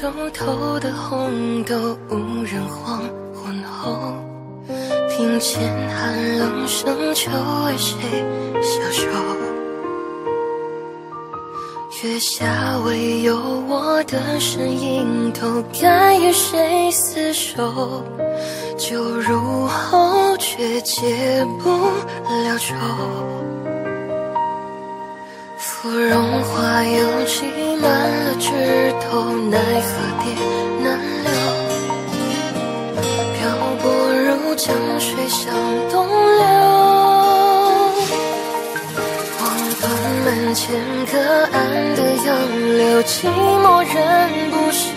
手头的红豆，无人黄昏后，听见寒冷声求为谁消愁？月下唯有我的身影，都该与谁厮守？酒入喉，却解不了愁。芙蓉花又栖满了枝头，奈何蝶难留。漂泊如江水向东流。望断门前隔岸的杨柳，寂寞人不休。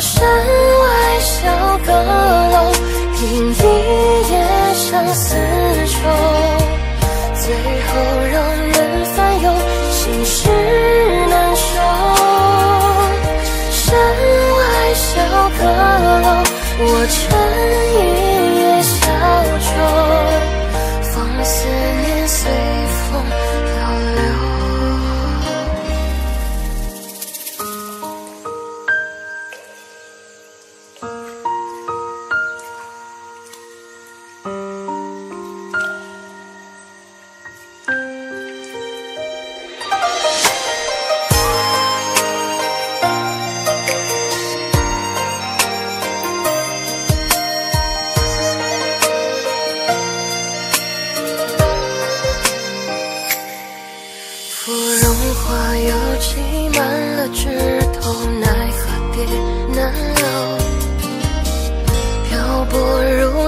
山外小阁楼，凭一夜相思愁，最后让人烦忧，心事难收。山外小阁楼，我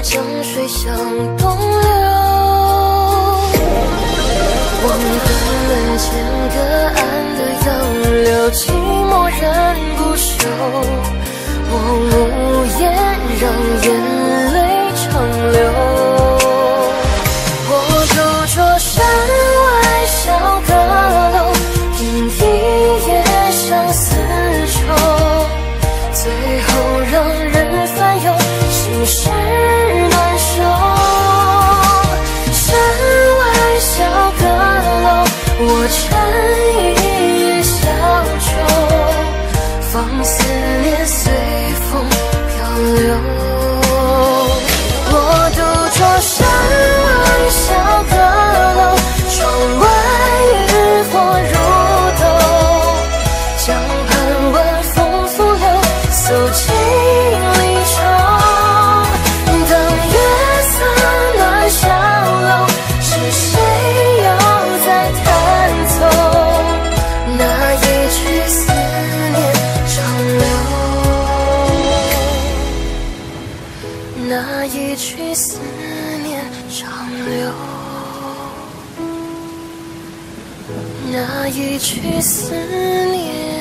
江水向东流。望断门前隔岸的杨柳，寂寞人不休。我无言，让眼我撑一那一曲思念长流，那一曲思念